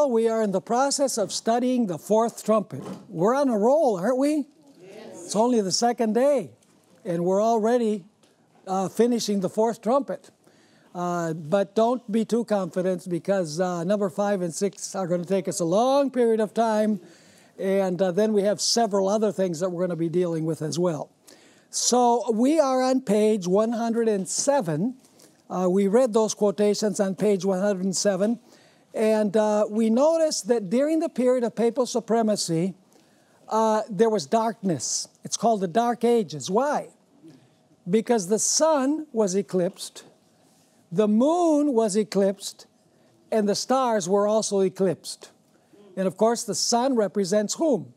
Well, we are in the process of studying the fourth trumpet. We're on a roll, aren't we? Yes. It's only the second day, and we're already uh, finishing the fourth trumpet. Uh, but don't be too confident because uh, number five and six are going to take us a long period of time, and uh, then we have several other things that we're going to be dealing with as well. So we are on page 107. Uh, we read those quotations on page 107. And uh, we notice that during the period of papal supremacy, uh, there was darkness. It's called the Dark Ages. Why? Because the sun was eclipsed, the moon was eclipsed, and the stars were also eclipsed. And of course, the sun represents whom?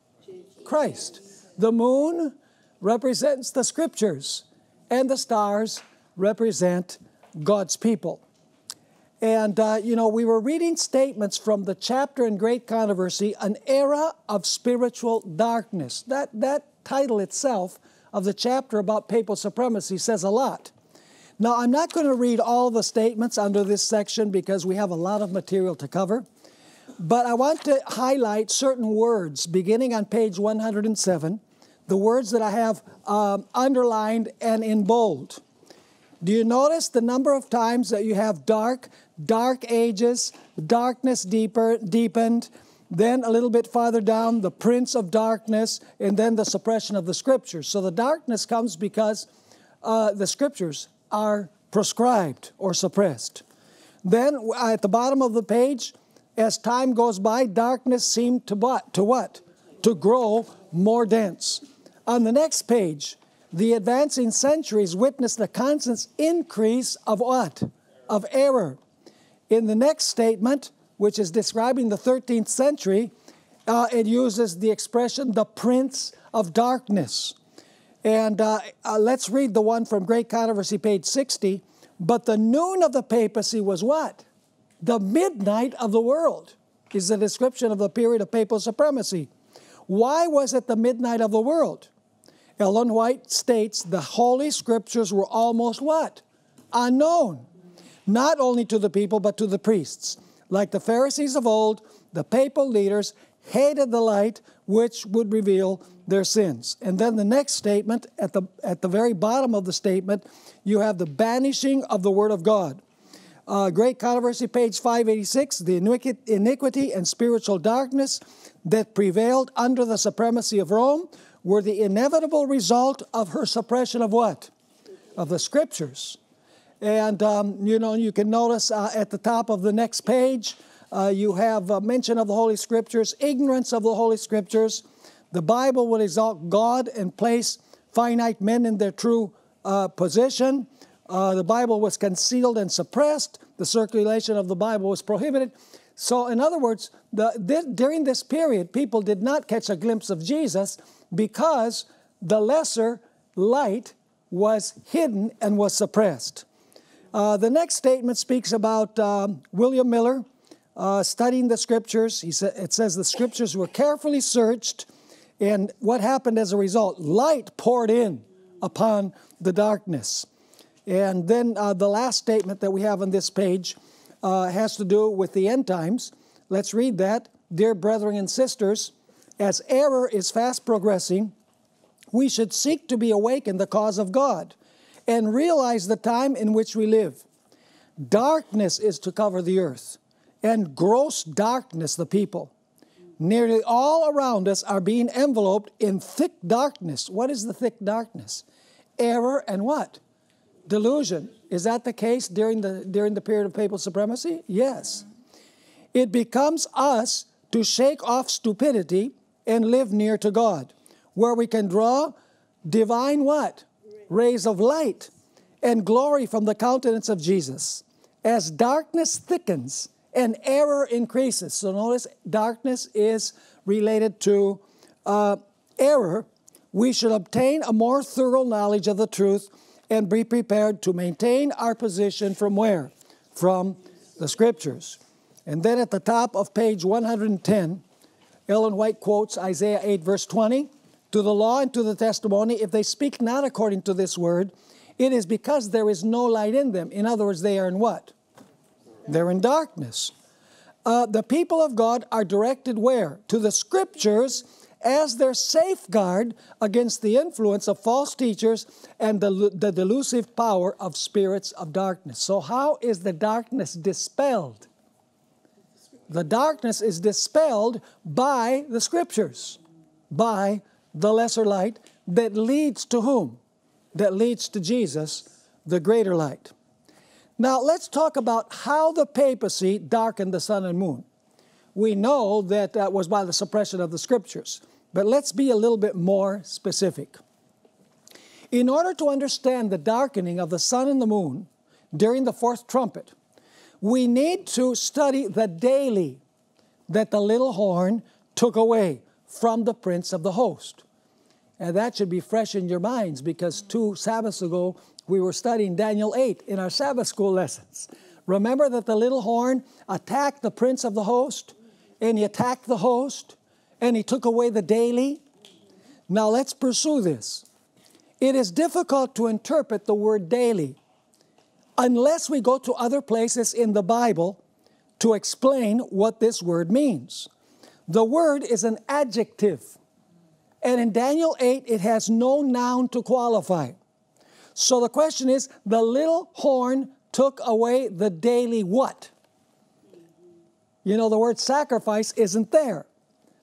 Christ. The moon represents the scriptures, and the stars represent God's people. And, uh, you know, we were reading statements from the chapter in Great Controversy, An Era of Spiritual Darkness. That, that title itself of the chapter about papal supremacy says a lot. Now, I'm not going to read all the statements under this section because we have a lot of material to cover, but I want to highlight certain words beginning on page 107, the words that I have um, underlined and in bold. Do you notice the number of times that you have dark? Dark ages, darkness deeper, deepened, then a little bit farther down, the prince of darkness, and then the suppression of the scriptures. So the darkness comes because uh, the scriptures are proscribed or suppressed. Then at the bottom of the page, as time goes by, darkness seemed to what? To what? To grow more dense. On the next page, the advancing centuries witnessed a constant increase of what? Of error. In the next statement, which is describing the 13th century, uh, it uses the expression the prince of darkness. And uh, uh, let's read the one from Great Controversy, page 60. But the noon of the papacy was what? The midnight of the world, is the description of the period of papal supremacy. Why was it the midnight of the world? Ellen White states the Holy Scriptures were almost what? Unknown not only to the people, but to the priests. Like the Pharisees of old, the papal leaders hated the light which would reveal their sins. And then the next statement, at the, at the very bottom of the statement, you have the banishing of the Word of God. Uh, Great Controversy, page 586 the iniquity and spiritual darkness that prevailed under the supremacy of Rome were the inevitable result of her suppression of what? Of the Scriptures. And, um, you know, you can notice uh, at the top of the next page, uh, you have a mention of the Holy Scriptures, ignorance of the Holy Scriptures. The Bible will exalt God and place finite men in their true uh, position. Uh, the Bible was concealed and suppressed. The circulation of the Bible was prohibited. So, in other words, the, during this period, people did not catch a glimpse of Jesus because the lesser light was hidden and was suppressed. Uh, the next statement speaks about um, William Miller uh, studying the scriptures. He sa- it says the scriptures were carefully searched, and what happened as a result? Light poured in upon the darkness. And then uh, the last statement that we have on this page uh, has to do with the end times. Let's read that. Dear brethren and sisters, as error is fast progressing, we should seek to be awake in the cause of God and realize the time in which we live. Darkness is to cover the earth, and gross darkness the people. Nearly all around us are being enveloped in thick darkness. What is the thick darkness? Error and what? Delusion. Is that the case during the, during the period of papal supremacy? Yes. It becomes us to shake off stupidity and live near to God, where we can draw divine what? Rays of light and glory from the countenance of Jesus. As darkness thickens and error increases, so notice darkness is related to uh, error, we should obtain a more thorough knowledge of the truth and be prepared to maintain our position from where? From the scriptures. And then at the top of page 110, Ellen White quotes Isaiah 8, verse 20 to the law and to the testimony, if they speak not according to this word, it is because there is no light in them. In other words, they are in what? They're in darkness. uh, the people of God are directed where? To the scriptures as their safeguard against the influence of false teachers and the, the delusive power of spirits of darkness. So, how is the darkness dispelled? The darkness is dispelled by the scriptures, by the lesser light that leads to whom? That leads to Jesus, the greater light. Now, let's talk about how the papacy darkened the sun and moon. We know that that was by the suppression of the scriptures, but let's be a little bit more specific. In order to understand the darkening of the sun and the moon during the fourth trumpet, we need to study the daily that the little horn took away from the prince of the host. And that should be fresh in your minds because two Sabbaths ago we were studying Daniel 8 in our Sabbath school lessons. Remember that the little horn attacked the prince of the host, and he attacked the host, and he took away the daily. Now let's pursue this. It is difficult to interpret the word daily unless we go to other places in the Bible to explain what this word means. The word is an adjective, and in Daniel 8, it has no noun to qualify. So the question is the little horn took away the daily what? You know, the word sacrifice isn't there.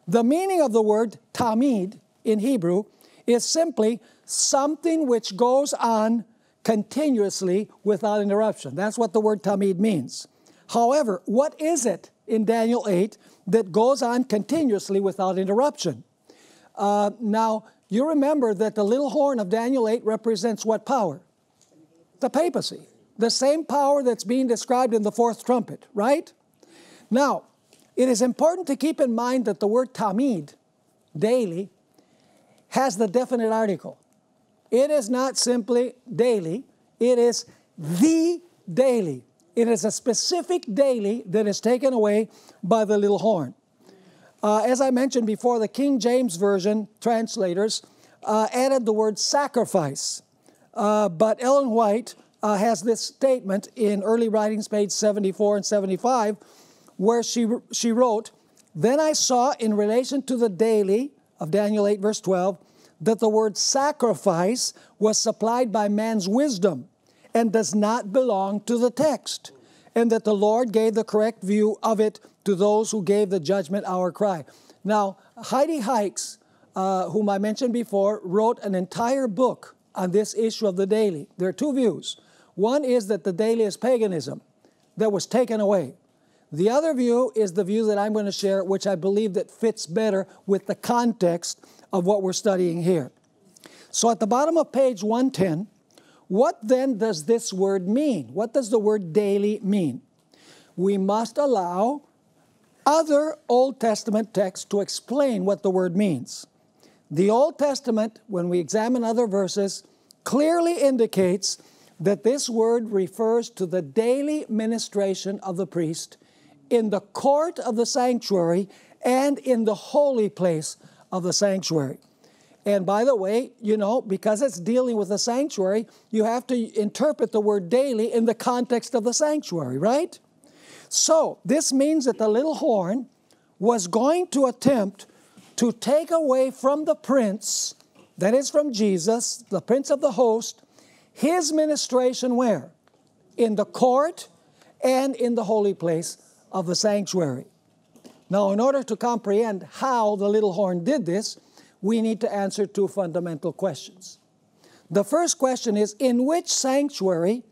The meaning of the word tamid in Hebrew is simply something which goes on continuously without interruption. That's what the word tamid means. However, what is it in Daniel 8 that goes on continuously without interruption? Uh, now, you remember that the little horn of Daniel 8 represents what power? The papacy. The same power that's being described in the fourth trumpet, right? Now, it is important to keep in mind that the word tamid, daily, has the definite article. It is not simply daily, it is the daily. It is a specific daily that is taken away by the little horn. Uh, as I mentioned before, the King James Version translators uh, added the word sacrifice. Uh, but Ellen White uh, has this statement in early writings, page 74 and 75, where she, she wrote, Then I saw in relation to the daily of Daniel 8, verse 12, that the word sacrifice was supplied by man's wisdom and does not belong to the text, and that the Lord gave the correct view of it to those who gave the judgment hour cry. Now, Heidi Heiks, uh, whom I mentioned before, wrote an entire book on this issue of the daily. There are two views. One is that the daily is paganism that was taken away. The other view is the view that I'm going to share, which I believe that fits better with the context of what we're studying here. So at the bottom of page 110, what then does this word mean? What does the word daily mean? We must allow other Old Testament texts to explain what the word means. The Old Testament, when we examine other verses, clearly indicates that this word refers to the daily ministration of the priest in the court of the sanctuary and in the holy place of the sanctuary. And by the way, you know, because it's dealing with the sanctuary, you have to interpret the word daily in the context of the sanctuary, right? So, this means that the little horn was going to attempt to take away from the prince, that is from Jesus, the prince of the host, his ministration where? In the court and in the holy place of the sanctuary. Now, in order to comprehend how the little horn did this, we need to answer two fundamental questions. The first question is In which sanctuary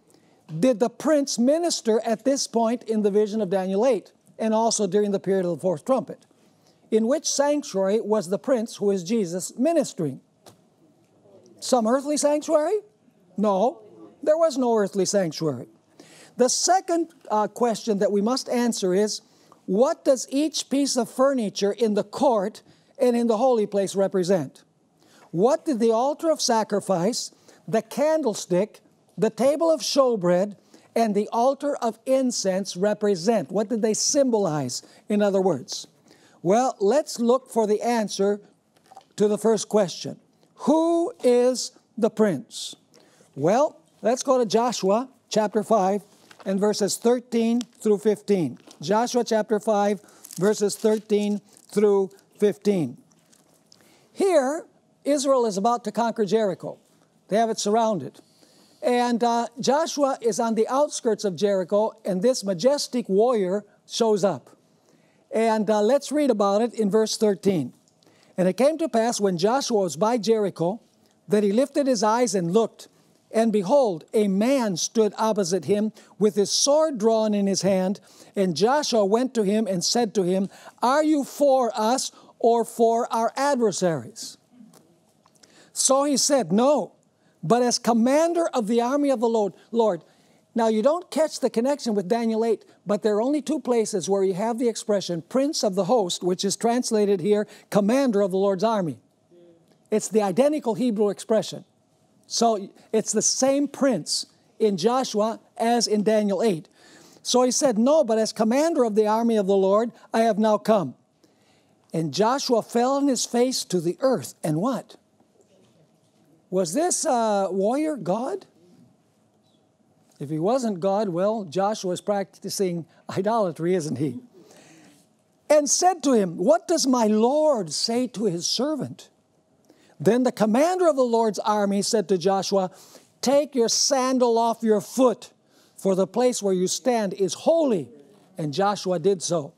did the prince minister at this point in the vision of Daniel 8 and also during the period of the fourth trumpet? In which sanctuary was the prince, who is Jesus, ministering? Some earthly sanctuary? No, there was no earthly sanctuary. The second uh, question that we must answer is what does each piece of furniture in the court and in the holy place represent? What did the altar of sacrifice, the candlestick, the table of showbread, and the altar of incense represent? What did they symbolize, in other words? Well, let's look for the answer to the first question Who is the prince? Well, let's go to Joshua chapter 5 and verses 13 through 15. Joshua chapter 5, verses 13 through 15. Here, Israel is about to conquer Jericho. They have it surrounded. And uh, Joshua is on the outskirts of Jericho, and this majestic warrior shows up. And uh, let's read about it in verse 13. And it came to pass when Joshua was by Jericho that he lifted his eyes and looked, and behold, a man stood opposite him with his sword drawn in his hand. And Joshua went to him and said to him, Are you for us or for our adversaries? So he said, No, but as commander of the army of the Lord. Lord. Now, you don't catch the connection with Daniel 8, but there are only two places where you have the expression prince of the host, which is translated here commander of the Lord's army. It's the identical Hebrew expression. So it's the same prince in Joshua as in Daniel 8. So he said, No, but as commander of the army of the Lord, I have now come. And Joshua fell on his face to the earth. And what? Was this uh, warrior God? If he wasn't God, well, Joshua is practicing idolatry, isn't he? And said to him, What does my Lord say to his servant? Then the commander of the Lord's army said to Joshua, Take your sandal off your foot, for the place where you stand is holy. And Joshua did so.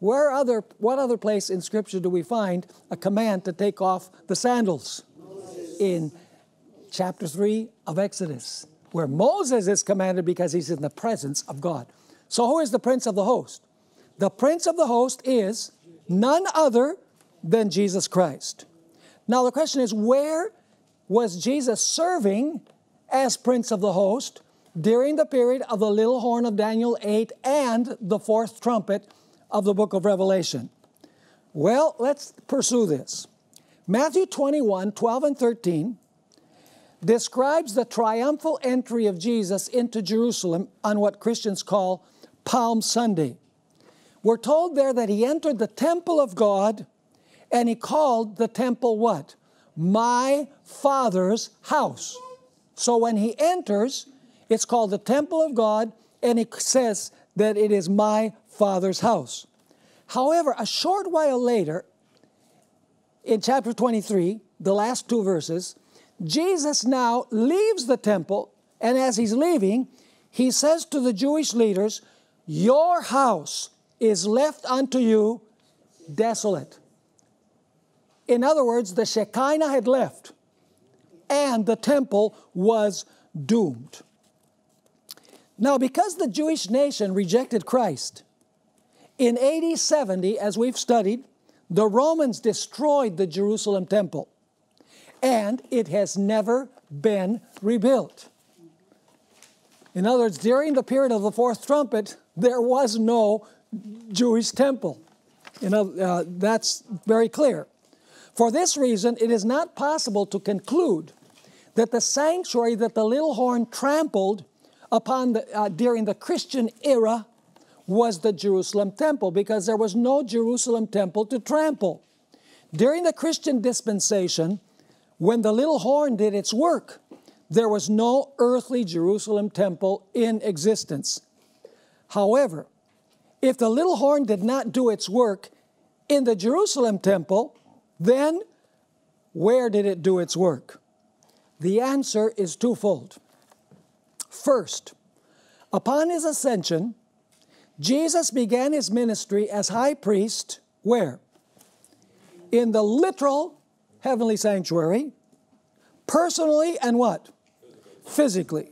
Where other, what other place in Scripture do we find a command to take off the sandals? Moses. In chapter 3 of Exodus, where Moses is commanded because he's in the presence of God. So, who is the prince of the host? The prince of the host is none other than Jesus Christ. Now, the question is where was Jesus serving as Prince of the Host during the period of the little horn of Daniel 8 and the fourth trumpet of the book of Revelation? Well, let's pursue this. Matthew 21 12 and 13 describes the triumphal entry of Jesus into Jerusalem on what Christians call Palm Sunday. We're told there that he entered the temple of God and he called the temple what? My Father's house. So when he enters, it's called the temple of God, and he says that it is my Father's house. However, a short while later, in chapter 23, the last two verses, Jesus now leaves the temple, and as he's leaving, he says to the Jewish leaders, Your house is left unto you desolate. In other words, the Shekinah had left and the temple was doomed. Now, because the Jewish nation rejected Christ, in AD 70, as we've studied, the Romans destroyed the Jerusalem temple and it has never been rebuilt. In other words, during the period of the fourth trumpet, there was no Jewish temple. You know, uh, that's very clear. For this reason, it is not possible to conclude that the sanctuary that the little horn trampled upon the, uh, during the Christian era was the Jerusalem temple because there was no Jerusalem temple to trample. During the Christian dispensation, when the little horn did its work, there was no earthly Jerusalem temple in existence. However, if the little horn did not do its work in the Jerusalem temple, then, where did it do its work? The answer is twofold. First, upon his ascension, Jesus began his ministry as high priest where? In the literal heavenly sanctuary, personally and what? Physically.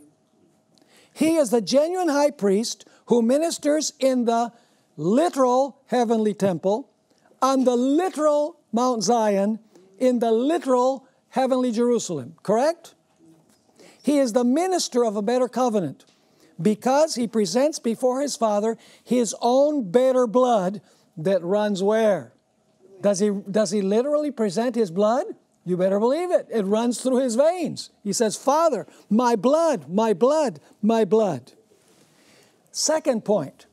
He is the genuine high priest who ministers in the literal heavenly temple, on the literal Mount Zion in the literal heavenly Jerusalem, correct? He is the minister of a better covenant because he presents before his Father his own better blood that runs where? Does he, does he literally present his blood? You better believe it. It runs through his veins. He says, Father, my blood, my blood, my blood. Second point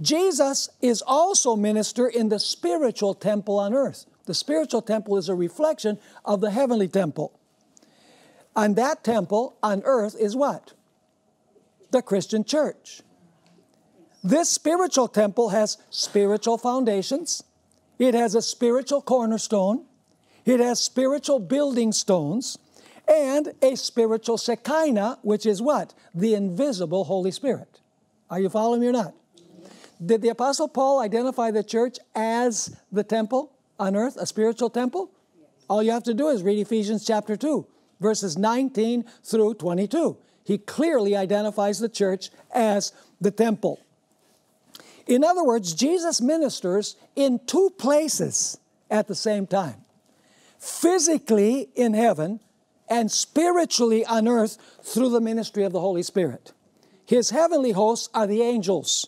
Jesus is also minister in the spiritual temple on earth. The spiritual temple is a reflection of the heavenly temple. And that temple on earth is what? The Christian church. This spiritual temple has spiritual foundations, it has a spiritual cornerstone, it has spiritual building stones, and a spiritual Shekinah, which is what? The invisible Holy Spirit. Are you following me or not? Did the Apostle Paul identify the church as the temple on earth, a spiritual temple? All you have to do is read Ephesians chapter 2, verses 19 through 22. He clearly identifies the church as the temple. In other words, Jesus ministers in two places at the same time physically in heaven and spiritually on earth through the ministry of the Holy Spirit. His heavenly hosts are the angels,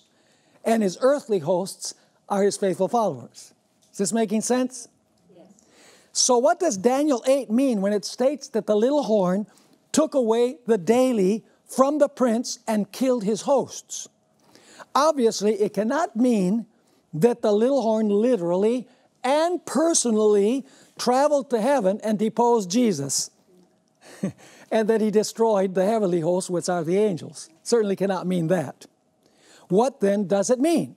and his earthly hosts are his faithful followers. Is this making sense? Yes. So, what does Daniel 8 mean when it states that the little horn took away the daily from the prince and killed his hosts? Obviously, it cannot mean that the little horn literally and personally traveled to heaven and deposed Jesus. and that he destroyed the heavenly hosts, which are the angels. Certainly cannot mean that. What then does it mean?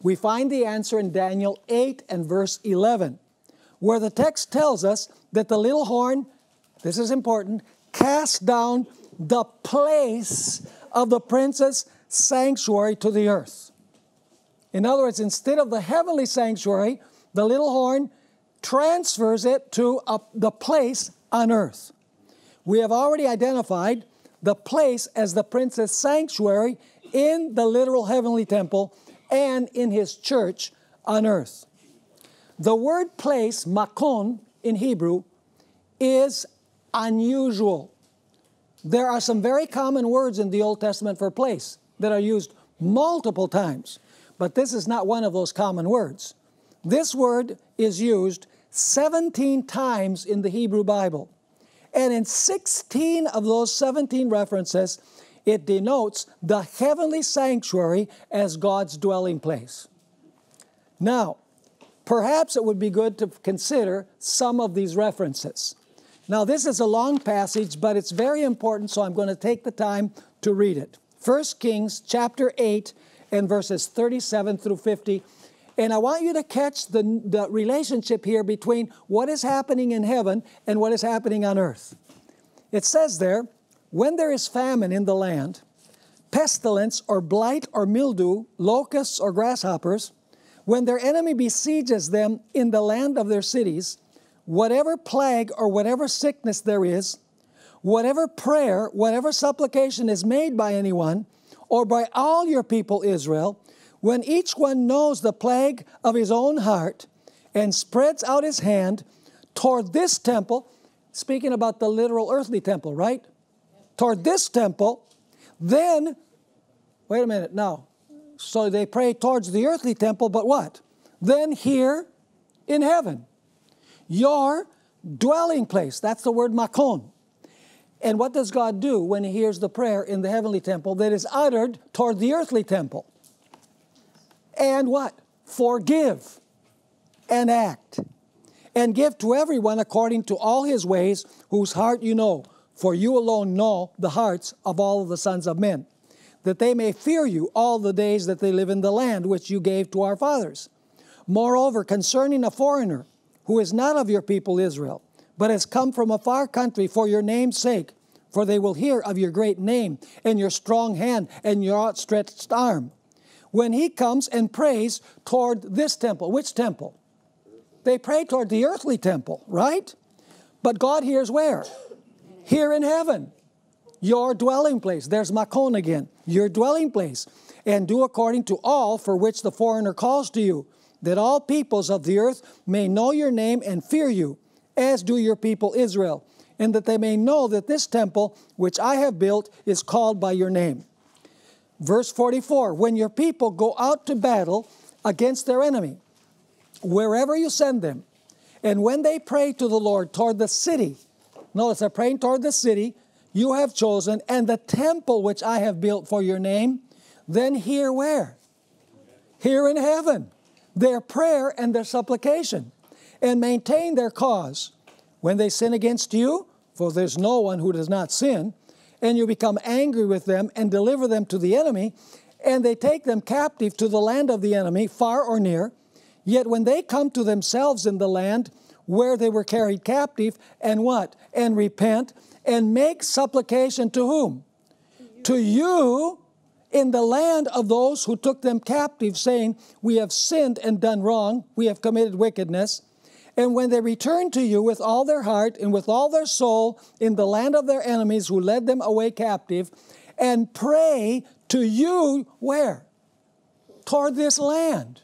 We find the answer in Daniel 8 and verse 11, where the text tells us that the little horn, this is important, cast down the place of the prince's sanctuary to the earth. In other words, instead of the heavenly sanctuary, the little horn transfers it to a, the place on earth. We have already identified the place as the prince's sanctuary in the literal heavenly temple and in his church on earth. The word place, makon, in Hebrew, is unusual. There are some very common words in the Old Testament for place that are used multiple times, but this is not one of those common words. This word is used 17 times in the Hebrew Bible. And in 16 of those 17 references, it denotes the heavenly sanctuary as God's dwelling place. Now, perhaps it would be good to consider some of these references. Now, this is a long passage, but it's very important, so I'm going to take the time to read it. 1 Kings chapter 8 and verses 37 through 50 and I want you to catch the, the relationship here between what is happening in heaven and what is happening on earth. It says there, when there is famine in the land, pestilence or blight or mildew, locusts or grasshoppers, when their enemy besieges them in the land of their cities, whatever plague or whatever sickness there is, whatever prayer, whatever supplication is made by anyone, or by all your people Israel, when each one knows the plague of his own heart and spreads out his hand toward this temple, speaking about the literal earthly temple, right? Toward this temple, then, wait a minute, now. So they pray towards the earthly temple, but what? Then here in heaven, your dwelling place. That's the word makon. And what does God do when He hears the prayer in the heavenly temple that is uttered toward the earthly temple? and what? Forgive and act. And give to everyone according to all his ways, whose heart you know, for you alone know the hearts of all the sons of men, that they may fear you all the days that they live in the land which you gave to our fathers. Moreover, concerning a foreigner who is not of your people Israel, but has come from a far country for your name's sake, for they will hear of your great name and your strong hand and your outstretched arm when he comes and prays toward this temple. Which temple? They pray toward the earthly temple, right? But God hears where? Here in heaven. Your dwelling place. There's Makon again. Your dwelling place. And do according to all for which the foreigner calls to you, that all peoples of the earth may know your name and fear you, as do your people Israel, and that they may know that this temple which I have built is called by your name. Verse 44 When your people go out to battle against their enemy, wherever you send them, and when they pray to the Lord toward the city, notice they're praying toward the city you have chosen and the temple which I have built for your name, then hear where? Here in heaven, their prayer and their supplication, and maintain their cause. When they sin against you, for there's no one who does not sin, and you become angry with them and deliver them to the enemy, and they take them captive to the land of the enemy, far or near. Yet when they come to themselves in the land where they were carried captive, and what? And repent and make supplication to whom? To you in the land of those who took them captive, saying, We have sinned and done wrong, we have committed wickedness. And when they return to you with all their heart and with all their soul in the land of their enemies who led them away captive, and pray to you, where? Toward this land,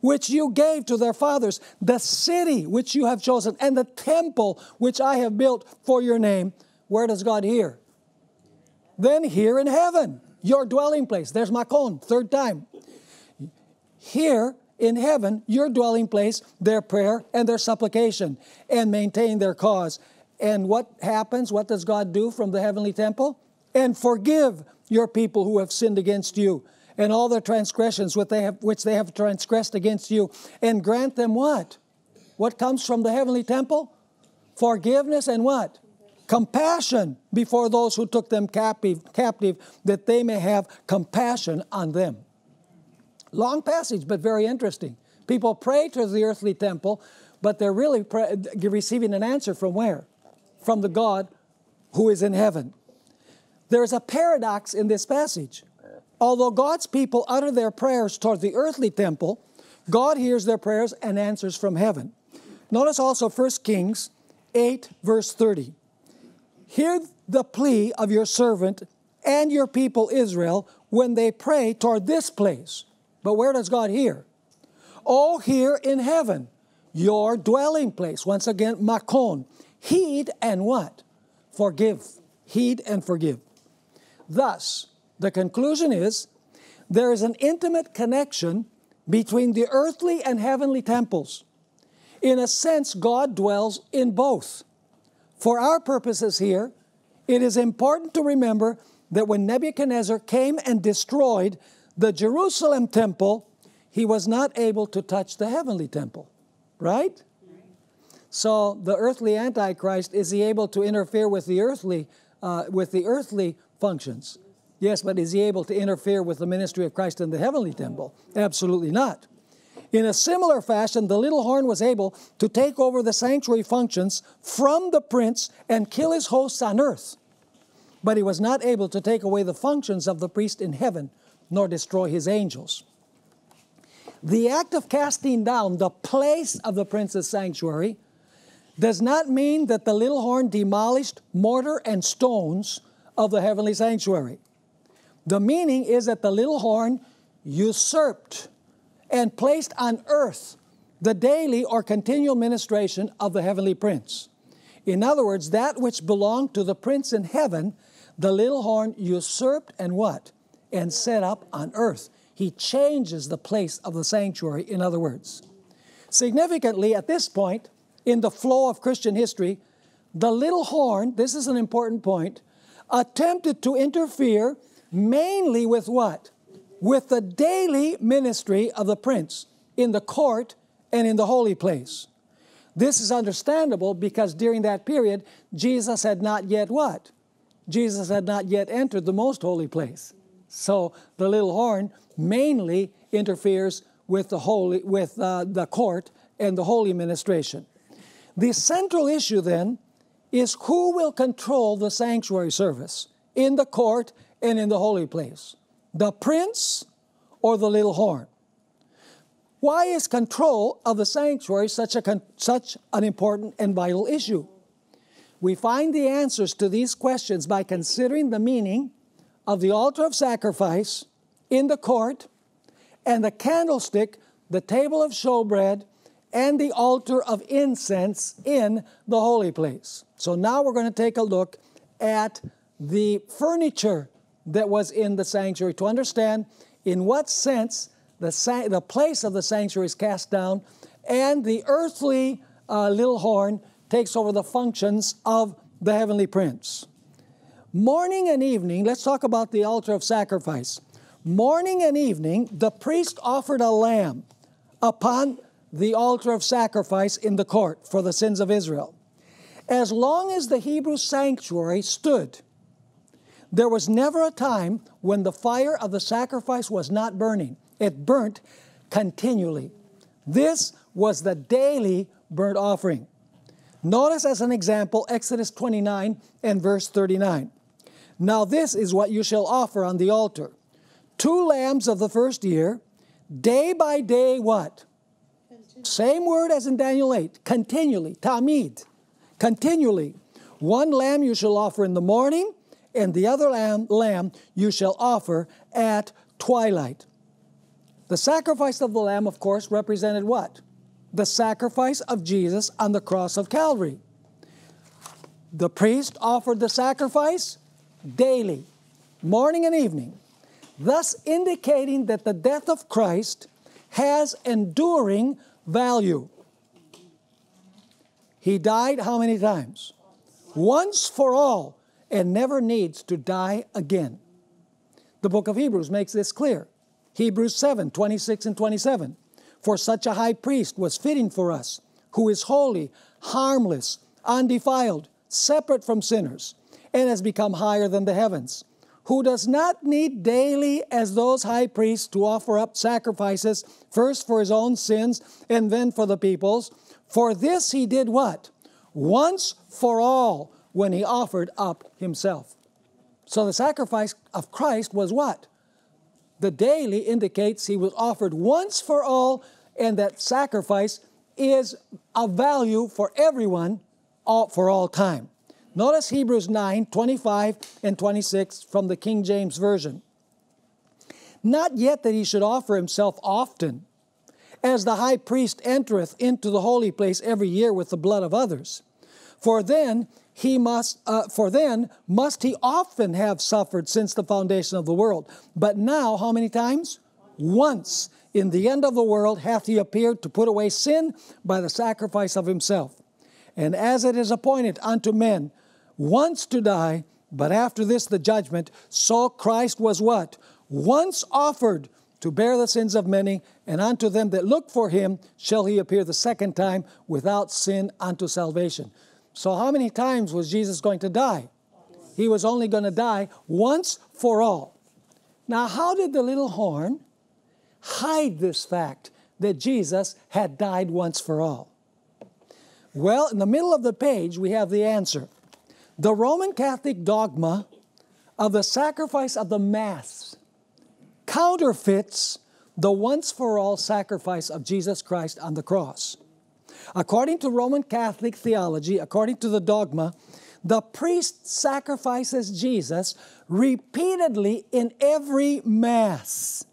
which you gave to their fathers, the city which you have chosen, and the temple which I have built for your name. Where does God hear? Then here in heaven, your dwelling place. There's Makon, third time. Here in heaven, your dwelling place, their prayer and their supplication, and maintain their cause. And what happens? What does God do from the heavenly temple? And forgive your people who have sinned against you, and all their transgressions which they have, which they have transgressed against you, and grant them what? What comes from the heavenly temple? Forgiveness and what? Compassion before those who took them captive, captive, that they may have compassion on them. Long passage, but very interesting. People pray to the earthly temple, but they're really pray, receiving an answer from where? From the God who is in heaven. There's a paradox in this passage. Although God's people utter their prayers toward the earthly temple, God hears their prayers and answers from heaven. Notice also 1 Kings 8, verse 30. Hear the plea of your servant and your people Israel when they pray toward this place. But where does God hear? Oh, here in heaven, your dwelling place. Once again, makon. Heed and what? Forgive. Heed and forgive. Thus, the conclusion is there is an intimate connection between the earthly and heavenly temples. In a sense, God dwells in both. For our purposes here, it is important to remember that when Nebuchadnezzar came and destroyed the Jerusalem temple, he was not able to touch the heavenly temple, right? So the earthly antichrist is he able to interfere with the earthly uh, with the earthly functions? Yes, but is he able to interfere with the ministry of Christ in the heavenly temple? Absolutely not. In a similar fashion, the little horn was able to take over the sanctuary functions from the prince and kill his hosts on earth. But he was not able to take away the functions of the priest in heaven nor destroy his angels. The act of casting down the place of the prince's sanctuary does not mean that the little horn demolished mortar and stones of the heavenly sanctuary. The meaning is that the little horn usurped and placed on earth the daily or continual ministration of the heavenly prince. In other words, that which belonged to the prince in heaven, the little horn usurped and what? and set up on earth. He changes the place of the sanctuary, in other words. Significantly, at this point in the flow of Christian history, the little horn, this is an important point, attempted to interfere mainly with what? With the daily ministry of the prince in the court and in the holy place. This is understandable because during that period, Jesus had not yet what? Jesus had not yet entered the most holy place. So the little horn mainly interferes with the holy, with uh, the court and the holy administration. The central issue then is who will control the sanctuary service in the court and in the holy place, the prince or the little horn. Why is control of the sanctuary such, a, such an important and vital issue? We find the answers to these questions by considering the meaning of the altar of sacrifice in the court, and the candlestick, the table of showbread, and the altar of incense in the holy place. So now we're going to take a look at the furniture that was in the sanctuary to understand in what sense the, the place of the sanctuary is cast down and the earthly uh, little horn takes over the functions of the heavenly prince. Morning and evening, let's talk about the altar of sacrifice. Morning and evening, the priest offered a lamb upon the altar of sacrifice in the court for the sins of Israel. As long as the Hebrew sanctuary stood, There was never a time when the fire of the sacrifice was not burning. It burnt continually. This was the daily burnt offering. Notice as an example Exodus 29 and verse 39. Now, this is what you shall offer on the altar two lambs of the first year, day by day, what? Same word as in Daniel 8, continually, tamid, continually. One lamb you shall offer in the morning, and the other lamb, lamb you shall offer at twilight. The sacrifice of the lamb, of course, represented what? The sacrifice of Jesus on the cross of Calvary. The priest offered the sacrifice daily, morning and evening, thus indicating that the death of Christ has enduring value. He died how many times? Once for all, and never needs to die again. The book of Hebrews makes this clear. Hebrews 7 26 and 27. For such a high priest was fitting for us, who is holy, harmless, undefiled, separate from sinners, and has become higher than the heavens, who does not need daily, as those high priests, to offer up sacrifices, first for his own sins and then for the people's. For this he did what? Once for all, when he offered up himself. So the sacrifice of Christ was what? The daily indicates he was offered once for all, and that sacrifice is of value for everyone all, for all time. Notice Hebrews 9 25 and 26 from the King James Version. Not yet that he should offer himself often, as the high priest entereth into the holy place every year with the blood of others. For then he must uh, for then must he often have suffered since the foundation of the world. But now how many times? Once. In the end of the world hath he appeared to put away sin by the sacrifice of himself. And as it is appointed unto men once to die but after this the judgment so christ was what? Once offered to bear the sins of many and unto them that look for him shall he appear the second time without sin unto salvation so, how many times was Jesus going to die? He was only going to die once for all. Now, how did the little horn hide this fact that Jesus had died once for all? Well, in the middle of the page, we have the answer. The Roman Catholic dogma of the sacrifice of the Mass counterfeits the once for all sacrifice of Jesus Christ on the cross. According to Roman Catholic theology, according to the dogma, the priest sacrifices Jesus repeatedly in every Mass.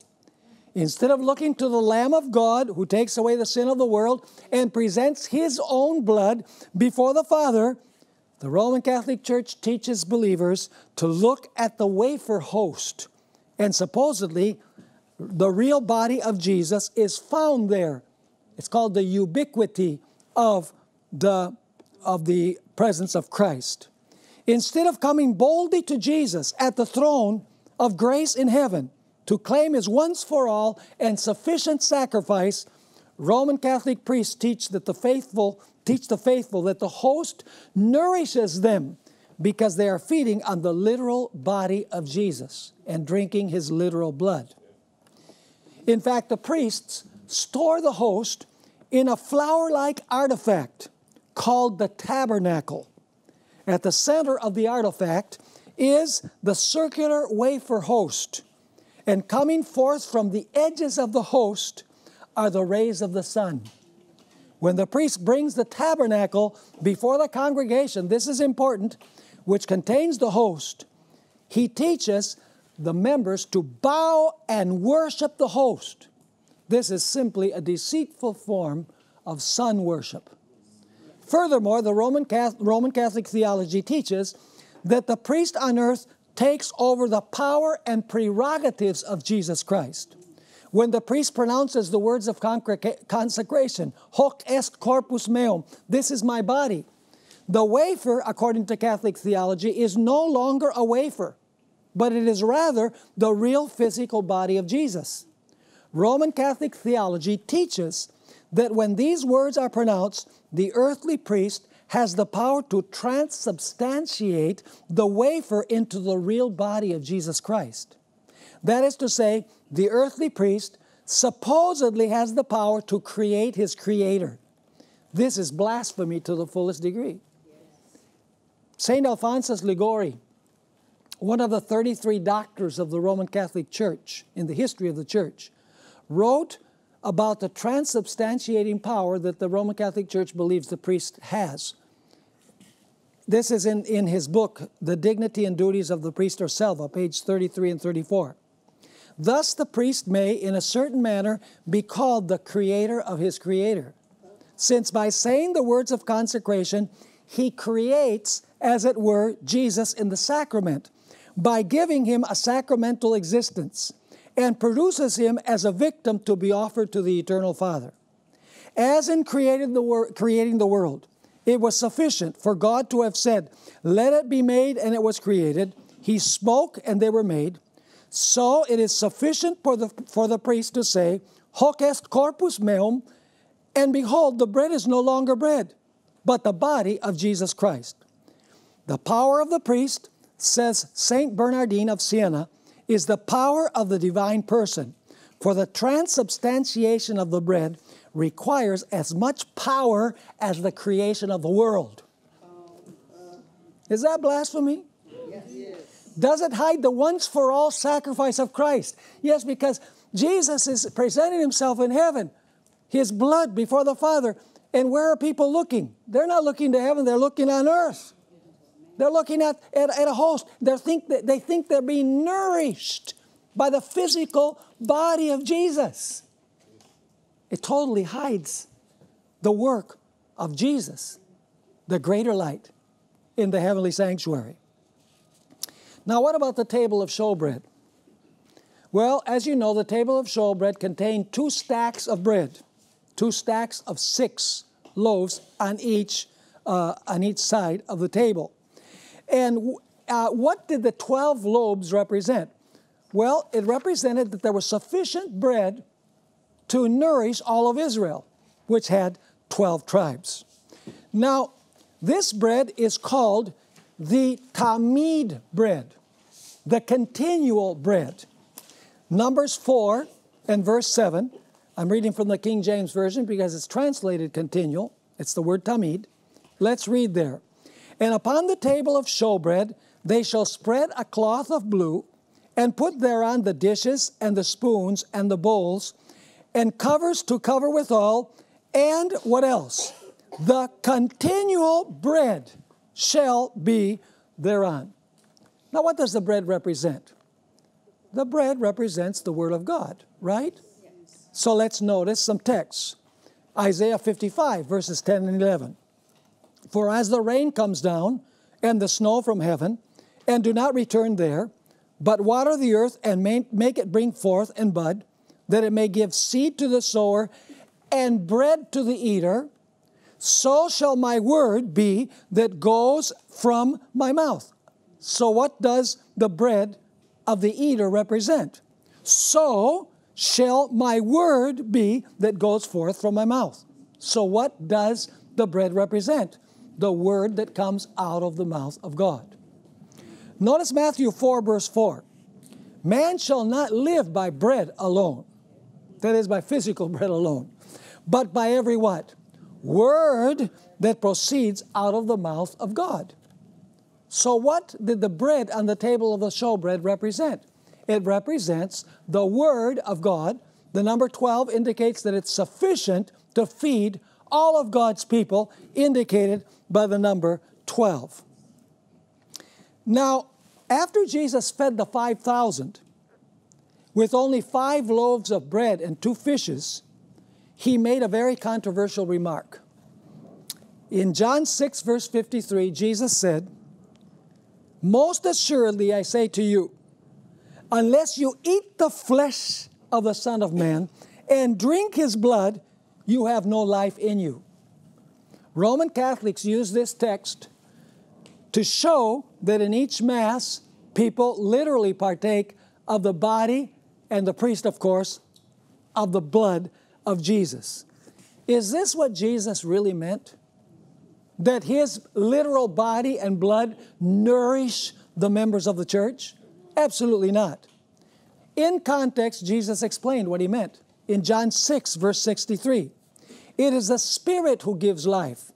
Instead of looking to the Lamb of God who takes away the sin of the world and presents his own blood before the Father, the Roman Catholic Church teaches believers to look at the wafer host. And supposedly, the real body of Jesus is found there it's called the ubiquity of the, of the presence of Christ. Instead of coming boldly to Jesus at the throne of grace in heaven to claim his once for all and sufficient sacrifice, Roman Catholic priests teach that the faithful teach the faithful that the host nourishes them because they are feeding on the literal body of Jesus and drinking his literal blood. In fact, the priests store the host in a flower like artifact called the tabernacle. At the center of the artifact is the circular wafer host, and coming forth from the edges of the host are the rays of the sun. When the priest brings the tabernacle before the congregation, this is important, which contains the host, he teaches the members to bow and worship the host. This is simply a deceitful form of sun worship. Furthermore, the Roman Catholic, Roman Catholic theology teaches that the priest on earth takes over the power and prerogatives of Jesus Christ. When the priest pronounces the words of consecration, hoc est corpus meum, this is my body, the wafer, according to Catholic theology, is no longer a wafer, but it is rather the real physical body of Jesus. Roman Catholic theology teaches that when these words are pronounced, the earthly priest has the power to transubstantiate the wafer into the real body of Jesus Christ. That is to say, the earthly priest supposedly has the power to create his creator. This is blasphemy to the fullest degree. St. Alphonsus Liguori, one of the 33 doctors of the Roman Catholic Church in the history of the church, wrote about the transubstantiating power that the Roman Catholic Church believes the priest has. This is in, in his book, The Dignity and Duties of the Priest or Selva, page 33 and 34. Thus, the priest may, in a certain manner, be called the creator of his creator, since by saying the words of consecration, he creates, as it were, Jesus in the sacrament, by giving him a sacramental existence and produces him as a victim to be offered to the eternal Father. As in created the wor- creating the world, it was sufficient for God to have said, Let it be made, and it was created. He spoke, and they were made. So it is sufficient for the, for the priest to say, Hoc est corpus meum, and behold, the bread is no longer bread, but the body of Jesus Christ. The power of the priest, says Saint Bernardine of Siena, is the power of the divine person. For the transubstantiation of the bread requires as much power as the creation of the world. Is that blasphemy? Yes. Does it hide the once for all sacrifice of Christ? Yes, because Jesus is presenting himself in heaven, his blood before the Father. And where are people looking? They're not looking to heaven, they're looking on earth. They're looking at, at, at a host. They think, they think they're being nourished by the physical body of Jesus. It totally hides the work of Jesus, the greater light in the heavenly sanctuary. Now, what about the table of showbread? Well, as you know, the table of showbread contained two stacks of bread, two stacks of six loaves on each, uh, on each side of the table. And uh, what did the 12 loaves represent? Well, it represented that there was sufficient bread to nourish all of Israel, which had 12 tribes. Now, this bread is called the Tamid bread, the continual bread. Numbers 4 and verse 7. I'm reading from the King James Version because it's translated continual. It's the word Tamid. Let's read there. And upon the table of showbread they shall spread a cloth of blue, and put thereon the dishes and the spoons and the bowls, and covers to cover withal, and what else? The continual bread shall be thereon. Now, what does the bread represent? The bread represents the Word of God, right? Yes. So let's notice some texts. Isaiah 55, verses 10 and 11. For as the rain comes down and the snow from heaven, and do not return there, but water the earth and make it bring forth and bud, that it may give seed to the sower and bread to the eater, so shall my word be that goes from my mouth. So, what does the bread of the eater represent? So shall my word be that goes forth from my mouth. So, what does the bread represent? The word that comes out of the mouth of God. Notice Matthew 4, verse 4. Man shall not live by bread alone, that is, by physical bread alone, but by every what? Word that proceeds out of the mouth of God. So, what did the bread on the table of the showbread represent? It represents the Word of God. The number 12 indicates that it's sufficient to feed all of God's people, indicated by the number 12. Now, after Jesus fed the 5,000 with only five loaves of bread and two fishes, he made a very controversial remark. In John 6, verse 53, Jesus said, Most assuredly I say to you, unless you eat the flesh of the Son of Man and drink his blood, you have no life in you. Roman Catholics use this text to show that in each Mass, people literally partake of the body and the priest, of course, of the blood of Jesus. Is this what Jesus really meant? that his literal body and blood nourish the members of the church? Absolutely not. In context, Jesus explained what he meant. In John 6, verse 63, it is the Spirit who gives life.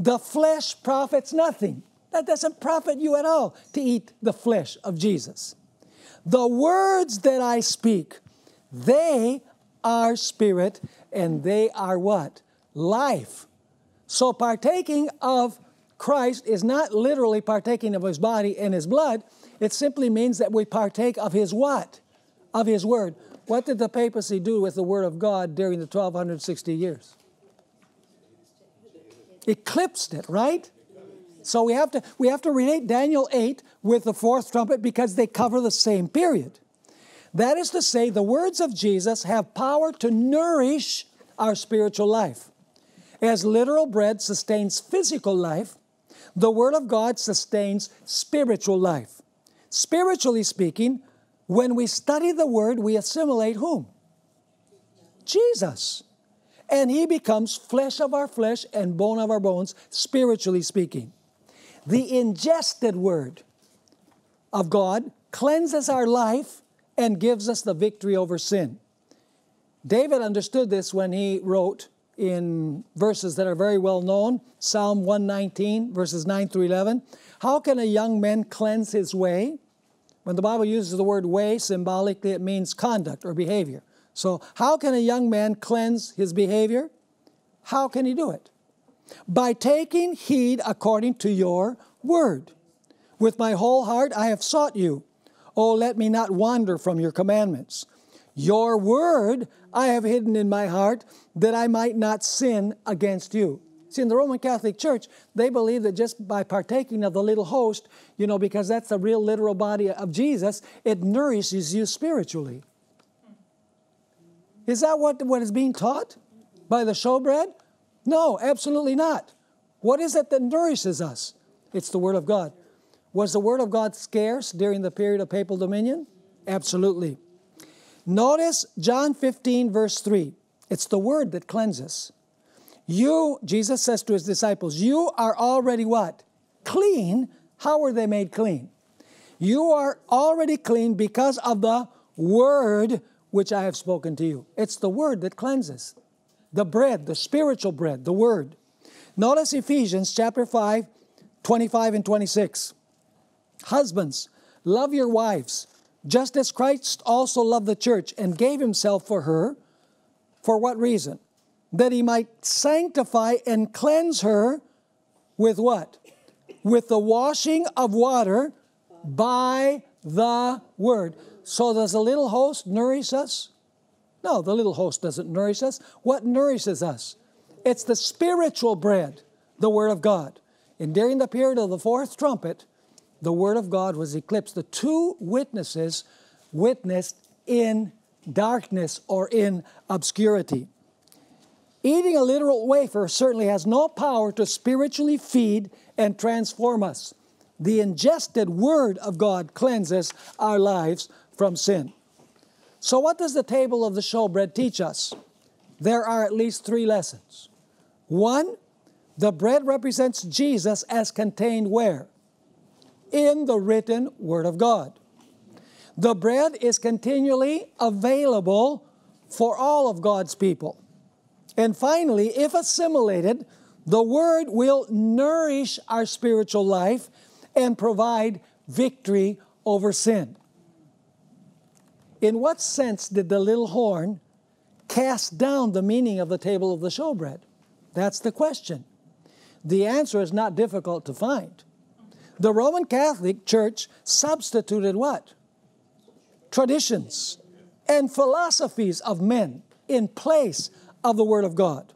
The flesh profits nothing. That doesn't profit you at all to eat the flesh of Jesus. The words that I speak, they are spirit and they are what? Life. So partaking of Christ is not literally partaking of his body and his blood. It simply means that we partake of his what? Of his word. What did the papacy do with the word of God during the 1260 years? Eclipsed it, right? So we have to we have to relate Daniel 8 with the fourth trumpet because they cover the same period. That is to say, the words of Jesus have power to nourish our spiritual life. As literal bread sustains physical life, the Word of God sustains spiritual life. Spiritually speaking, when we study the Word, we assimilate whom? Jesus. And He becomes flesh of our flesh and bone of our bones, spiritually speaking. The ingested Word of God cleanses our life and gives us the victory over sin. David understood this when he wrote in verses that are very well known Psalm 119, verses 9 through 11. How can a young man cleanse his way? When the Bible uses the word way, symbolically it means conduct or behavior. So, how can a young man cleanse his behavior? How can he do it? By taking heed according to your word. With my whole heart I have sought you. Oh, let me not wander from your commandments. Your word I have hidden in my heart that I might not sin against you. See, in the Roman Catholic Church, they believe that just by partaking of the little host, you know, because that's the real literal body of Jesus, it nourishes you spiritually. Is that what, what is being taught by the showbread? No, absolutely not. What is it that nourishes us? It's the Word of God. Was the Word of God scarce during the period of papal dominion? Absolutely. Notice John 15, verse 3. It's the Word that cleanses. You, Jesus says to his disciples, you are already what? Clean. How were they made clean? You are already clean because of the Word which I have spoken to you. It's the Word that cleanses. The bread, the spiritual bread, the Word. Notice Ephesians chapter 5, 25 and 26. Husbands, love your wives, just as Christ also loved the church and gave himself for her. For what reason? That he might sanctify and cleanse her with what? With the washing of water by the word. So, does the little host nourish us? No, the little host doesn't nourish us. What nourishes us? It's the spiritual bread, the Word of God. And during the period of the fourth trumpet, the Word of God was eclipsed. The two witnesses witnessed in darkness or in obscurity. Eating a literal wafer certainly has no power to spiritually feed and transform us. The ingested Word of God cleanses our lives from sin. So, what does the table of the showbread teach us? There are at least three lessons. One, the bread represents Jesus as contained where? in the written Word of God. The bread is continually available for all of God's people. And finally, if assimilated, the Word will nourish our spiritual life and provide victory over sin. In what sense did the little horn cast down the meaning of the table of the showbread? That's the question. The answer is not difficult to find. The Roman Catholic Church substituted what? Traditions and philosophies of men in place of the Word of God.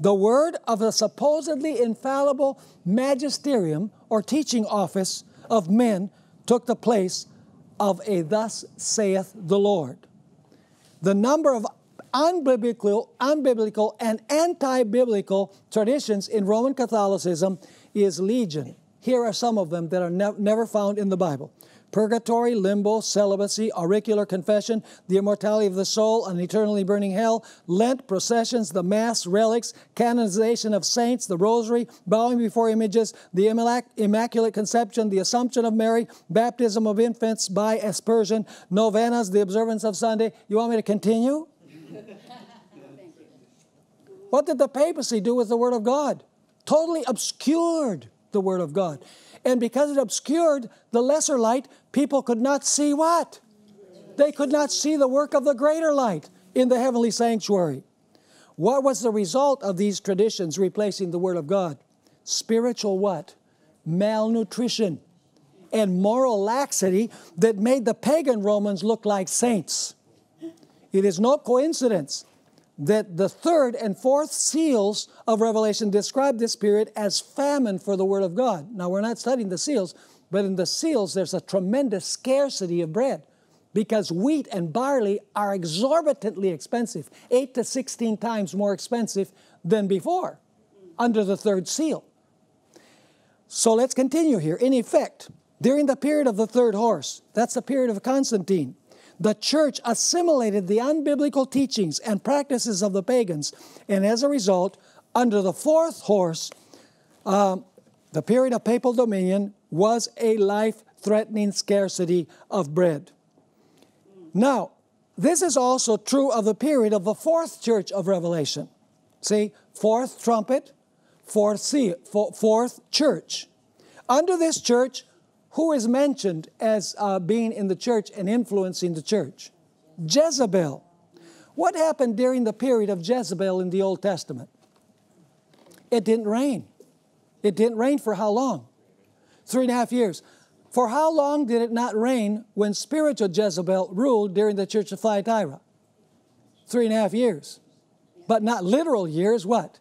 The word of the supposedly infallible magisterium or teaching office of men took the place of a thus saith the Lord. The number of unbiblical, unbiblical and anti biblical traditions in Roman Catholicism is legion. Here are some of them that are ne- never found in the Bible. Purgatory, limbo, celibacy, auricular confession, the immortality of the soul, an eternally burning hell, Lent, processions, the Mass, relics, canonization of saints, the rosary, bowing before images, the Immaculate Conception, the Assumption of Mary, baptism of infants by aspersion, novenas, the observance of Sunday. You want me to continue? what did the papacy do with the Word of God? Totally obscured the Word of God. And because it obscured the lesser light, people could not see what? They could not see the work of the greater light in the heavenly sanctuary. What was the result of these traditions replacing the Word of God? Spiritual what? Malnutrition and moral laxity that made the pagan Romans look like saints. It is no coincidence that the third and fourth seals of Revelation describe this period as famine for the Word of God. Now, we're not studying the seals, but in the seals, there's a tremendous scarcity of bread because wheat and barley are exorbitantly expensive, 8 to 16 times more expensive than before under the third seal. So let's continue here. In effect, during the period of the third horse, that's the period of Constantine, the church assimilated the unbiblical teachings and practices of the pagans, and as a result, under the fourth horse, uh, the period of papal dominion was a life threatening scarcity of bread. Now, this is also true of the period of the fourth church of Revelation. See, fourth trumpet, fourth, seal, fourth church. Under this church, who is mentioned as uh, being in the church and influencing the church? Jezebel. What happened during the period of Jezebel in the Old Testament? It didn't rain. It didn't rain for how long? Three and a half years. For how long did it not rain when spiritual Jezebel ruled during the church of Thyatira? Three and a half years. But not literal years, what?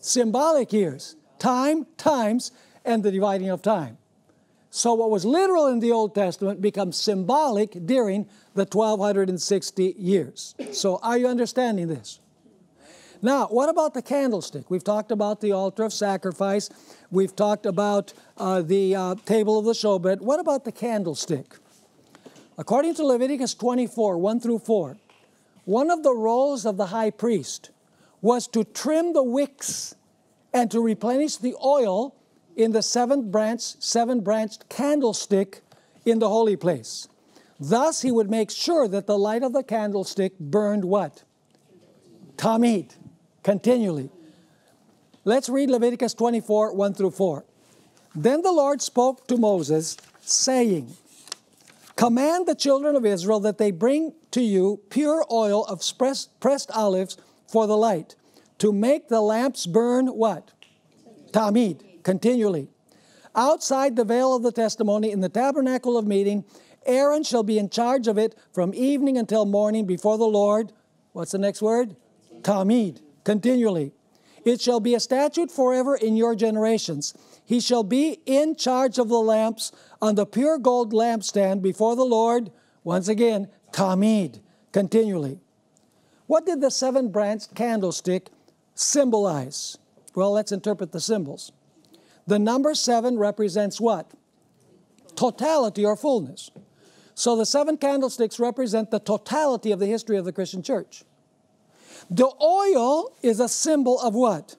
Symbolic years. Time, times, and the dividing of time. So, what was literal in the Old Testament becomes symbolic during the 1260 years. So, are you understanding this? Now, what about the candlestick? We've talked about the altar of sacrifice. We've talked about uh, the uh, table of the showbread. What about the candlestick? According to Leviticus 24 1 through 4, one of the roles of the high priest was to trim the wicks and to replenish the oil in the seven branch, seven branched candlestick in the holy place. Thus he would make sure that the light of the candlestick burned what? Tamid, continually. Let's read Leviticus 24, 1 through 4. Then the Lord spoke to Moses, saying, Command the children of Israel that they bring to you pure oil of pressed olives for the light, to make the lamps burn what? Tamid continually. Outside the veil of the testimony in the tabernacle of meeting, Aaron shall be in charge of it from evening until morning before the Lord. What's the next word? Tamid, continually. It shall be a statute forever in your generations. He shall be in charge of the lamps on the pure gold lampstand before the Lord. Once again, Tamid, continually. What did the seven branched candlestick symbolize? Well, let's interpret the symbols. The number seven represents what? Totality or fullness. So the seven candlesticks represent the totality of the history of the Christian church. The oil is a symbol of what?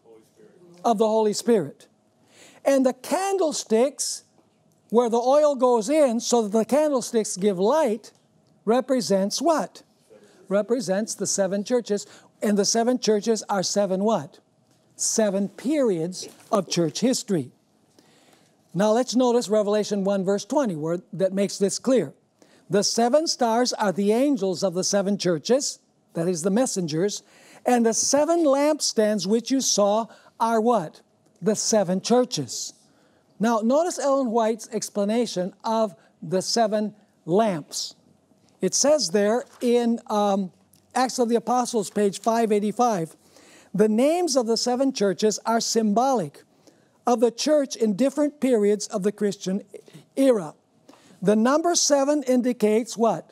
Of the Holy Spirit. And the candlesticks, where the oil goes in so that the candlesticks give light, represents what? Represents the seven churches. And the seven churches are seven what? Seven periods of church history. Now let's notice Revelation 1, verse 20, where that makes this clear. The seven stars are the angels of the seven churches, that is, the messengers, and the seven lampstands which you saw are what? The seven churches. Now, notice Ellen White's explanation of the seven lamps. It says there in um, Acts of the Apostles, page 585, the names of the seven churches are symbolic of the church in different periods of the Christian era. The number seven indicates what?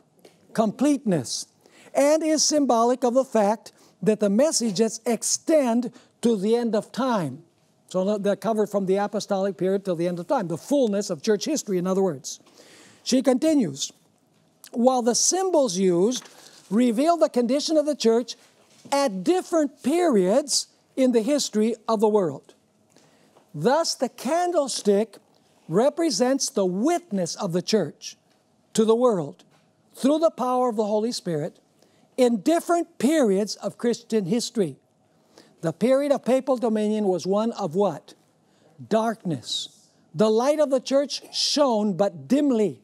Completeness, and is symbolic of the fact that the messages extend to the end of time. So they're covered from the apostolic period till the end of time, the fullness of church history, in other words. She continues While the symbols used reveal the condition of the church at different periods in the history of the world. Thus, the candlestick represents the witness of the church to the world through the power of the Holy Spirit in different periods of Christian history. The period of papal dominion was one of what? Darkness. The light of the church shone but dimly,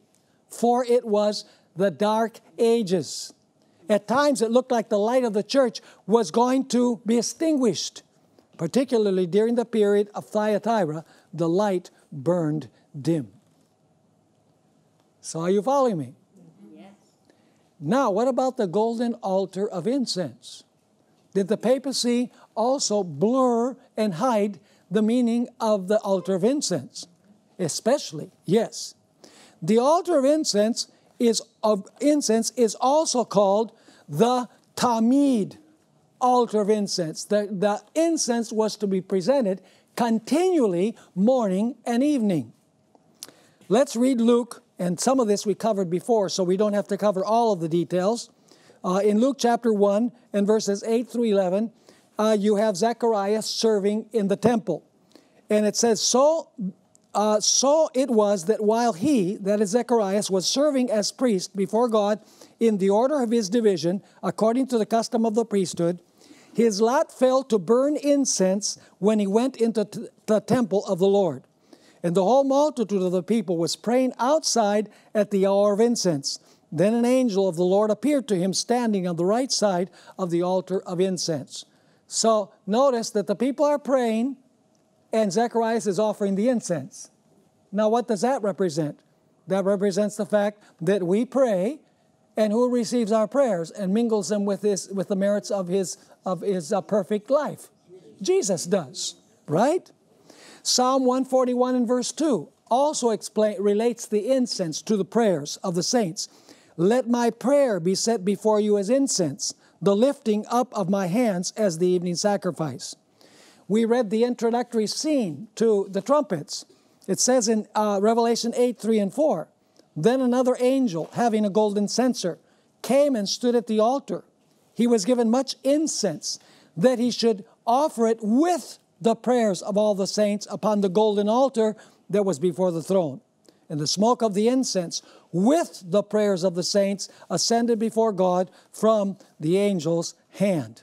for it was the dark ages. At times it looked like the light of the church was going to be extinguished. Particularly during the period of Thyatira, the light burned dim. So, are you following me? Yes. Now, what about the golden altar of incense? Did the papacy also blur and hide the meaning of the altar of incense? Especially, yes. The altar of incense is of incense is also called the tamid altar of incense. The, the incense was to be presented continually morning and evening. Let's read Luke, and some of this we covered before, so we don't have to cover all of the details. Uh, in Luke chapter 1 and verses 8 through 11, uh, you have Zechariah serving in the temple. And it says, So uh, so it was that while he, that is Zacharias, was serving as priest before God in the order of his division, according to the custom of the priesthood, his lot fell to burn incense when he went into the temple of the Lord. And the whole multitude of the people was praying outside at the hour of incense. Then an angel of the Lord appeared to him standing on the right side of the altar of incense. So notice that the people are praying, and Zacharias is offering the incense. Now, what does that represent? That represents the fact that we pray, and who receives our prayers and mingles them with, his, with the merits of his, of his uh, perfect life? Jesus does, right? Psalm 141 and verse 2 also explain, relates the incense to the prayers of the saints. Let my prayer be set before you as incense, the lifting up of my hands as the evening sacrifice. We read the introductory scene to the trumpets. It says in uh, Revelation 8 3 and 4 Then another angel, having a golden censer, came and stood at the altar. He was given much incense, that he should offer it with the prayers of all the saints upon the golden altar that was before the throne. And the smoke of the incense with the prayers of the saints ascended before God from the angel's hand.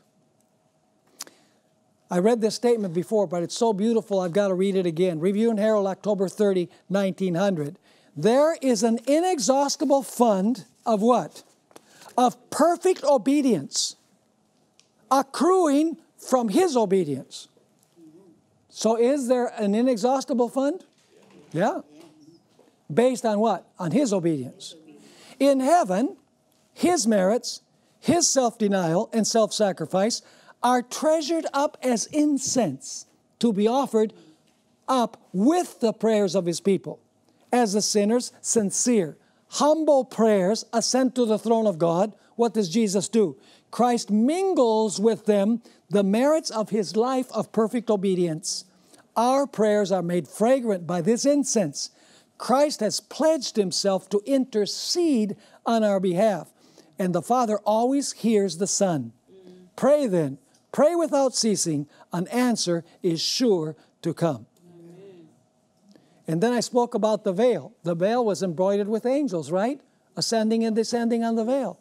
I read this statement before, but it's so beautiful I've got to read it again. Review and Herald, October 30, 1900. There is an inexhaustible fund of what? Of perfect obedience accruing from his obedience. So, is there an inexhaustible fund? Yeah. Based on what? On his obedience. In heaven, his merits, his self denial, and self sacrifice are treasured up as incense to be offered up with the prayers of his people. As the sinner's sincere, humble prayers ascend to the throne of God, what does Jesus do? Christ mingles with them the merits of his life of perfect obedience. Our prayers are made fragrant by this incense. Christ has pledged himself to intercede on our behalf, and the Father always hears the Son. Pray then Pray without ceasing, an answer is sure to come. And then I spoke about the veil. The veil was embroidered with angels, right? Ascending and descending on the veil.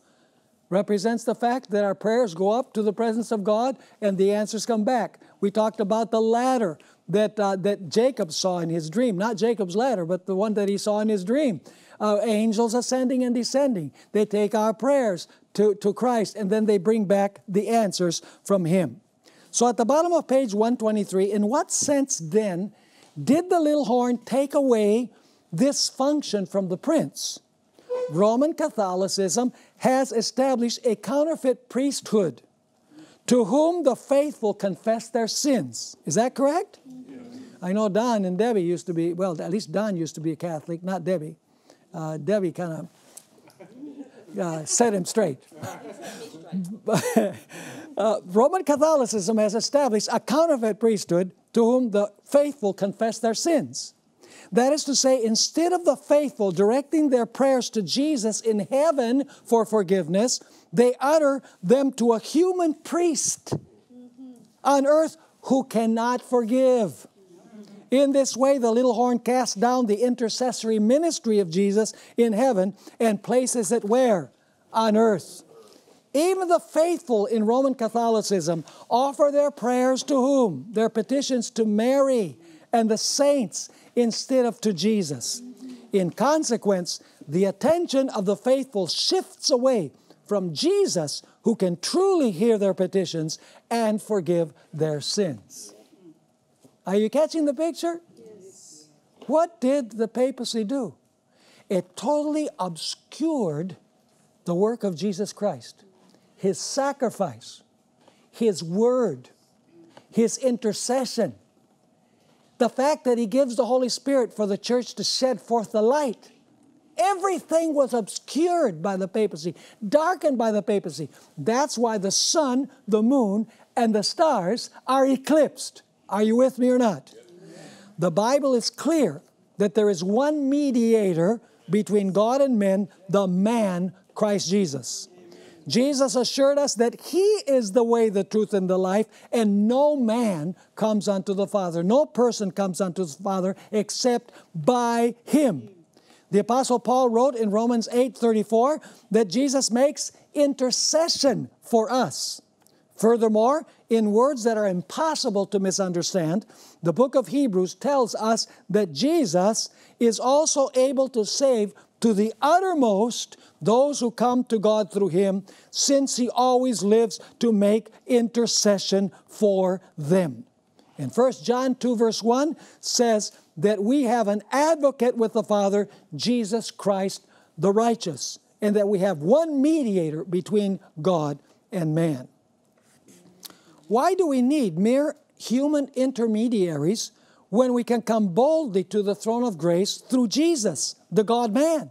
Represents the fact that our prayers go up to the presence of God and the answers come back. We talked about the ladder that, uh, that Jacob saw in his dream, not Jacob's ladder, but the one that he saw in his dream. Uh, angels ascending and descending. They take our prayers to, to Christ, and then they bring back the answers from Him. So at the bottom of page 123, in what sense then did the little horn take away this function from the prince? Roman Catholicism has established a counterfeit priesthood to whom the faithful confess their sins. Is that correct? Yes. I know Don and Debbie used to be, well, at least Don used to be a Catholic, not Debbie. Uh, Debbie kind of uh, set him straight. uh, Roman Catholicism has established a counterfeit priesthood to whom the faithful confess their sins. That is to say, instead of the faithful directing their prayers to Jesus in heaven for forgiveness, they utter them to a human priest on earth who cannot forgive. In this way, the little horn casts down the intercessory ministry of Jesus in heaven and places it where? On earth. Even the faithful in Roman Catholicism offer their prayers to whom? Their petitions to Mary and the saints instead of to Jesus. In consequence, the attention of the faithful shifts away from Jesus, who can truly hear their petitions and forgive their sins. Are you catching the picture? Yes. What did the papacy do? It totally obscured the work of Jesus Christ, His sacrifice, His word, His intercession, the fact that He gives the Holy Spirit for the church to shed forth the light. Everything was obscured by the papacy, darkened by the papacy. That's why the sun, the moon, and the stars are eclipsed. Are you with me or not? The Bible is clear that there is one mediator between God and men, the man, Christ Jesus. Jesus assured us that He is the way, the truth, and the life, and no man comes unto the Father. No person comes unto the Father except by Him. The Apostle Paul wrote in Romans 8 34 that Jesus makes intercession for us. Furthermore, in words that are impossible to misunderstand, the book of Hebrews tells us that Jesus is also able to save to the uttermost those who come to God through him, since he always lives to make intercession for them. And 1 John 2, verse 1 says that we have an advocate with the Father, Jesus Christ the righteous, and that we have one mediator between God and man. Why do we need mere human intermediaries when we can come boldly to the throne of grace through Jesus, the God man?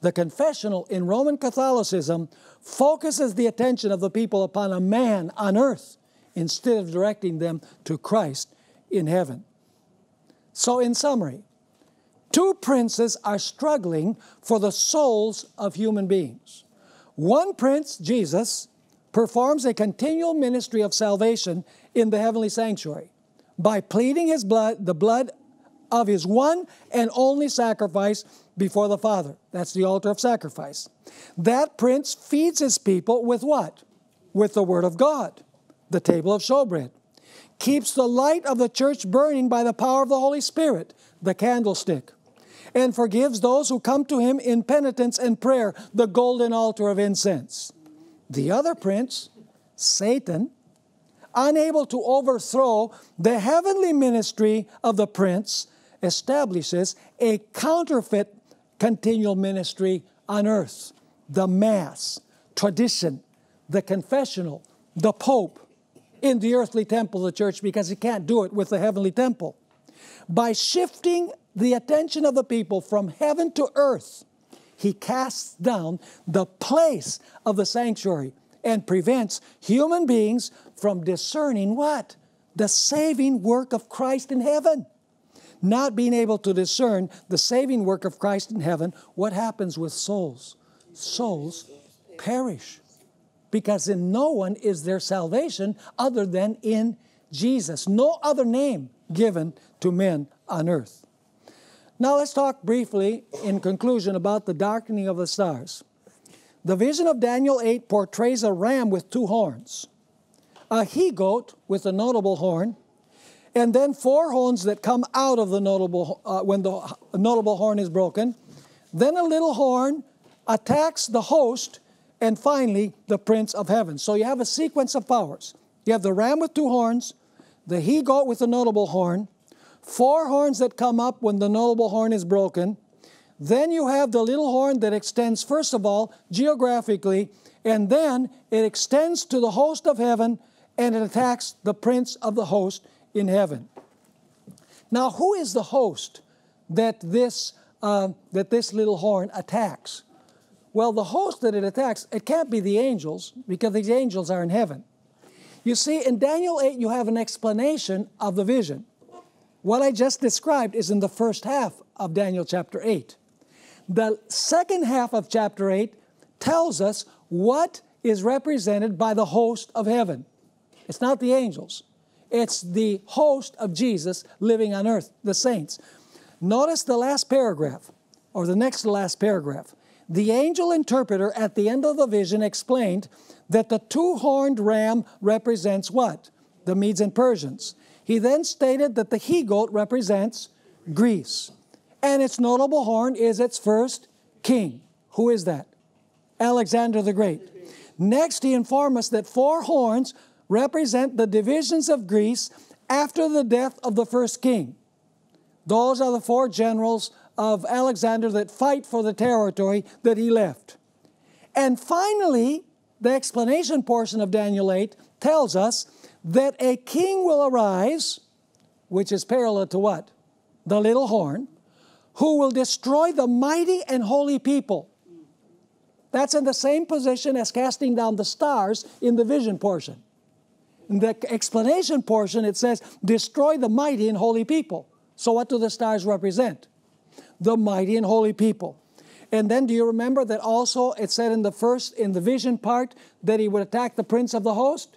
The confessional in Roman Catholicism focuses the attention of the people upon a man on earth instead of directing them to Christ in heaven. So, in summary, two princes are struggling for the souls of human beings. One prince, Jesus, performs a continual ministry of salvation in the heavenly sanctuary by pleading his blood, the blood of his one and only sacrifice before the Father. That's the altar of sacrifice. That prince feeds his people with what? With the Word of God, the table of showbread. Keeps the light of the church burning by the power of the Holy Spirit, the candlestick. And forgives those who come to him in penitence and prayer, the golden altar of incense. The other prince, Satan, unable to overthrow the heavenly ministry of the prince, establishes a counterfeit continual ministry on earth the Mass, tradition, the confessional, the Pope in the earthly temple of the church because he can't do it with the heavenly temple. By shifting the attention of the people from heaven to earth, he casts down the place of the sanctuary and prevents human beings from discerning what? The saving work of Christ in heaven. Not being able to discern the saving work of Christ in heaven, what happens with souls? Souls perish because in no one is there salvation other than in Jesus. No other name given to men on earth. Now let's talk briefly in conclusion about the darkening of the stars. The vision of Daniel 8 portrays a ram with two horns, a he goat with a notable horn, and then four horns that come out of the notable uh, when the notable horn is broken. Then a little horn attacks the host, and finally the prince of heaven. So you have a sequence of powers. You have the ram with two horns, the he goat with a notable horn, four horns that come up when the notable horn is broken. Then you have the little horn that extends, first of all, geographically, and then it extends to the host of heaven and it attacks the prince of the host in heaven. Now, who is the host that this, uh, that this little horn attacks? Well, the host that it attacks, it can't be the angels because these angels are in heaven. You see, in Daniel 8, you have an explanation of the vision. What I just described is in the first half of Daniel chapter 8. The second half of chapter 8 tells us what is represented by the host of heaven. It's not the angels, it's the host of Jesus living on earth, the saints. Notice the last paragraph, or the next to last paragraph. The angel interpreter at the end of the vision explained that the two horned ram represents what? The Medes and Persians. He then stated that the he goat represents Greece. And its notable horn is its first king. Who is that? Alexander the Great. Next, he informed us that four horns represent the divisions of Greece after the death of the first king. Those are the four generals of Alexander that fight for the territory that he left. And finally, the explanation portion of Daniel 8 tells us that a king will arise, which is parallel to what? The little horn, who will destroy the mighty and holy people. That's in the same position as casting down the stars in the vision portion. In the explanation portion, it says, destroy the mighty and holy people. So, what do the stars represent? The mighty and holy people. And then do you remember that also it said in the first, in the vision part, that he would attack the prince of the host?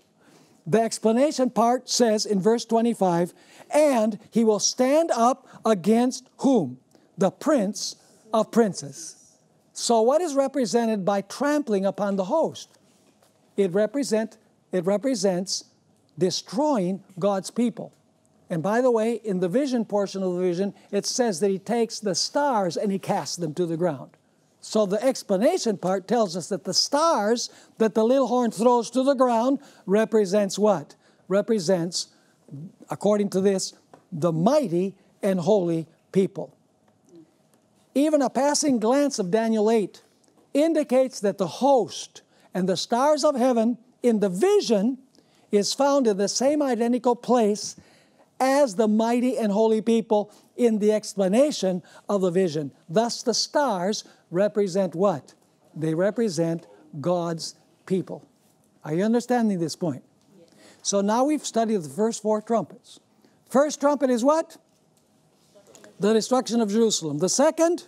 The explanation part says in verse 25, and he will stand up against whom? The prince of princes. So, what is represented by trampling upon the host? It, represent, it represents destroying God's people. And by the way, in the vision portion of the vision, it says that he takes the stars and he casts them to the ground. So the explanation part tells us that the stars that the little horn throws to the ground represents what? Represents, according to this, the mighty and holy people. Even a passing glance of Daniel 8 indicates that the host and the stars of heaven in the vision is found in the same identical place as the mighty and holy people in the explanation of the vision. Thus, the stars represent what? They represent God's people. Are you understanding this point? So now we've studied the first four trumpets. First trumpet is what? The destruction of Jerusalem. The second?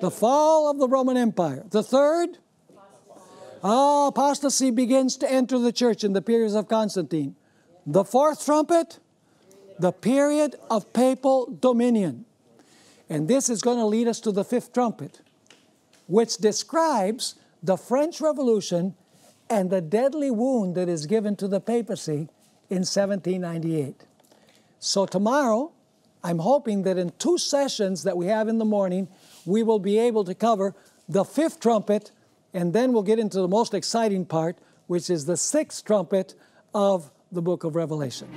The fall of the Roman Empire. The third? Ah, apostasy begins to enter the church in the periods of Constantine. The fourth trumpet? The period of papal dominion. And this is going to lead us to the fifth trumpet, which describes the French Revolution and the deadly wound that is given to the papacy in 1798. So, tomorrow, I'm hoping that in two sessions that we have in the morning, we will be able to cover the fifth trumpet, and then we'll get into the most exciting part, which is the sixth trumpet of the book of Revelation.